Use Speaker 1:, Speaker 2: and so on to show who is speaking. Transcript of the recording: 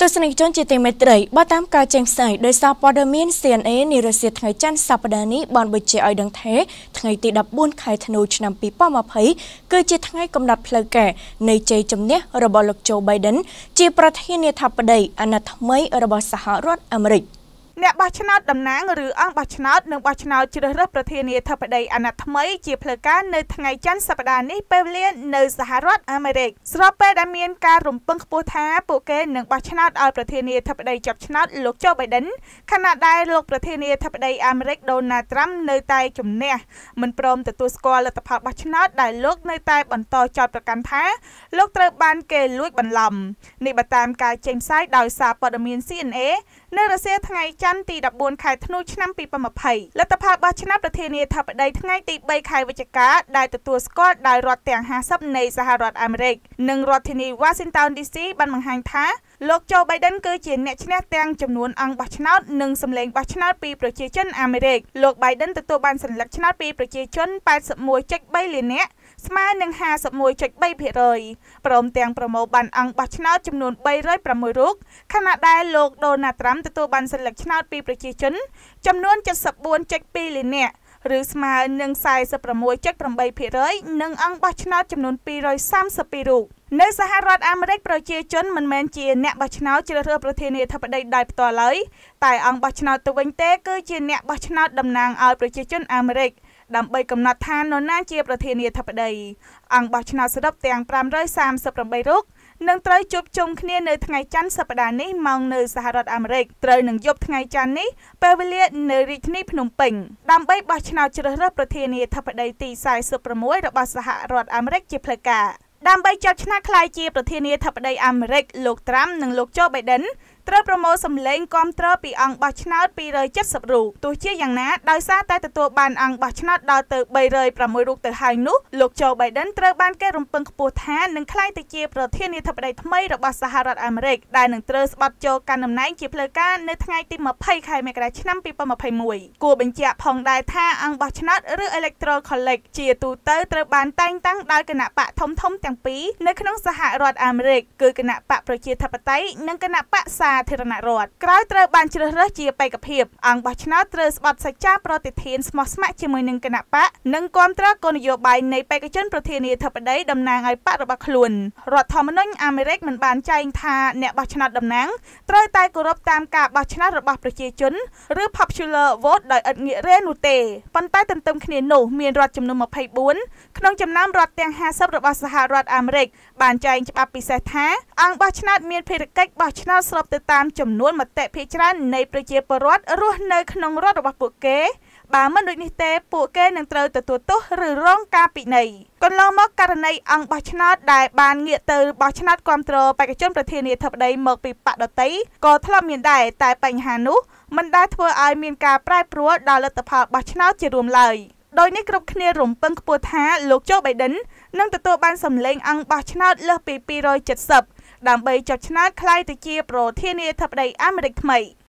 Speaker 1: ទស្សនិកជនជាទីមេត្រីបើតាមការចេញផ្សាយដោយសារព័ត៌មាន CNA នារសៀលថ្ងៃច័ន្ទសប្តាហ៍នេះបានបញ្ជាក់ឲ្យដឹងថាថ្ងៃទី14ខែធ្នូឆ្នាំ2020គឺជាថ្ងៃកំណត់ផ្លូវការនៃជ័យជំនះរបស់លោកโจ Biden ជាប្រធានាធិបតីអាណត្តិថ្មីរបស់សហរដ្ឋអាមេរិក។
Speaker 2: អ្នកបោះឆ្នោតតំណាងឬអង្គបោះឆ្នោតនឹងបោះឆ្នោតជ្រើសរើសប្រធានាធិបតីអាណត្តិថ្មីជាផ្លូវការនៅថ្ងៃច័ន្ទសប្តាហ៍នេះពេលវេលានៅសហរដ្ឋអាមេរិកស្របពេលដែលមានការរំពឹងខ្ពស់ថាពួកគេនឹងបោះឆ្នោតឲ្យប្រធានាធិបតីជាប់ឆ្នោតលោកโจ Biden ខណៈដែលលោកប្រធានាធិបតីអាមេរិក Donald Trump នៅតែជំនះមិនព្រមទទួលស្គាល់លទ្ធផលបោះឆ្នោតដែលលោកនៅតែបន្តចោទប្រកាន់ថាលោកត្រូវបានគេលួចបន្លំនេះបើតាមការចេញផ្សាយដោយសារព័ត៌មាន CNA នៅរសៀលថ្ងៃច័ន្ទទី14ខែធ្នូឆ្នាំ2020លទ្ធផលបោះឆ្នោតប្រធានាធិបតីថ្ងៃទី3ខែវិច្ឆិកាដែលទទួលស្គាល់ដោយរដ្ឋទាំង50នៃសហរដ្ឋអាមេរិកនិងរដ្ឋធានី Washington DC បានបង្ហាញថាលោកโจ Biden គឺជាអ្នកឈ្នះទាំងចំនួនអង្គបោះឆ្នោតនិងសម្លេងបោះឆ្នោតពីប្រជាជនអាមេរិកលោក Biden ទទួលបានសញ្ញាឆ្នោតពីប្រជាជន81.3លាននាក់ ស្មើនឹង51.3%ព្រមទាំងប្រមូលបានអង្គបោះឆ្នោតចំនួន306រូបខណៈដែលលោក Donald Trump ទទួលបានសញ្ញាឆ្នោតពីប្រជាជន ចំនួន74.2លាននាក់ឬស្មើនឹង46.8%និងអង្គបោះឆ្នោតចំនួន232រូបនៅសហរដ្ឋអាមេរិកប្រជាជនមិនមែនជាអ្នកបោះឆ្នោតជ្រើសរើសប្រធានាធិបតីដោយផ្ទាល់ឡើយតែអង្គបោះឆ្នោតទៅវិញទេគឺជាអ្នកបោះឆ្នោតតំណាងឲ្យប្រជាជនអាមេរិក ដើម្បីកំណត់ថានរណាជាប្រធានាធិបតីអង្គបោះឆ្នោតសរុបទាំង538រូបនឹងត្រូវជួបជុំគ្នានៅថ្ងៃច័ន្ទសប្តាហ៍នេះម៉ោងនៅសហរដ្ឋអាមេរិកត្រូវនឹងយប់ថ្ងៃច័ន្ទនេះពេលវេលានៅរាជធានីភ្នំពេញដើម្បីបោះឆ្នោតជ្រើសរើសប្រធានាធិបតីទី46របស់សហរដ្ឋអាមេរិកជាផ្លូវការដើម្បីចាប់ឆ្នោតក្លាយជាប្រធានាធិបតីអាមេរិកលោកត្រាំនិងលោកโจ Biden ត្រូវប្រមូលសម្លេងគាំទ្រពីអង្គបោះឆ្នោត270រូបទោះជាយ៉ាងណាដោយសារតែទទួលបានអង្គបោះឆ្នោតដល់ទៅ306រូបទៅហើយនោះលោកโจ Biden ត្រូវបានគេរំពឹងខ្ពស់ថានឹងក្លាយទៅជាប្រធានាធិបតីថ្មីរបស់សហរដ្ឋអាមេរិកដែលនឹងត្រូវស្បត់ចូលកាន់តំណែងជាផ្លូវការនៅថ្ងៃទី20ខែមករាឆ្នាំ2021គួរបញ្ជាក់ផងដែរថាអង្គបោះឆ្នោតឬ Electoral College ជាទូទៅត្រូវបានតែងតាំងដោយគណៈបកធំធំទាំងពីរនៅក្នុងសហរដ្ឋអាមេរិកគឺគណៈបកប្រជាធិបតេយ្យនិងគណៈបកសាធារណរដ្ឋក្រោយត្រូវបានជ្រើសរើសជាបេក្ខភាពអង្គបោះឆ្នោតត្រូវស្បត់សច្ចាប្រតិធានស្មោះស្ម័គ្រជាមួយនឹងគណៈបកនិងគ្រប់គ្រងគោលនយោបាយនៃបេក្ខជនប្រធានាធិបតីតំណាងឲ្យបករបស់ខ្លួនរដ្ឋធម្មនុញ្ញអាមេរិកមិនបានចែងថាអ្នកបោះឆ្នោតតំណាងត្រូវតែគោរពតាមការបោះឆ្នោតរបស់ប្រជាជនឬ popular vote ដោយឥតងាករេនោះទេប៉ុន្តែទន្ទឹមគ្នានោះមានរដ្ឋចំនួន24ក្នុងចំណោមរដ្ឋទាំង50របស់សហរដ្ឋអាមេរិកបានចែងច្បាប់ពិសេសថាអង្គបោះឆ្នោតមានភារកិច្ចបោះឆ្នោតស្របទៅតាមចំនួនមតិភាគច្រើននៃប្រជាពលរដ្ឋរស់នៅក្នុងរដ្ឋរបស់ពួកគេបើមិនដូចនេះទេពួកគេនឹងត្រូវទទួលទោសឬរងការពិន័យកន្លងមកករណីអង្គបោះឆ្នោតដែលបានងាកទៅបោះឆ្នោតគ្រប់គ្រងបេក្ខជនប្រធានាធិបតីមកពីបកដតីក៏ធ្លាប់មានដែរតែបញ្ហានោះមិនដែលធ្វើឲ្យមានការប្រែប្រួលដល់លទ្ធផលបោះឆ្នោតជារួមឡើយដោយនេះគ្រប់គ្នារំពឹងខ្ពស់ថាលោកโจ Biden នឹងទទួលបានសម្លេងអង្គបោះឆ្នោតលើសពី270 ដើម្បីចុះឆ្នោតក្លាយទៅជាប្រធានាធិបតីអាមេរិកថ្មី។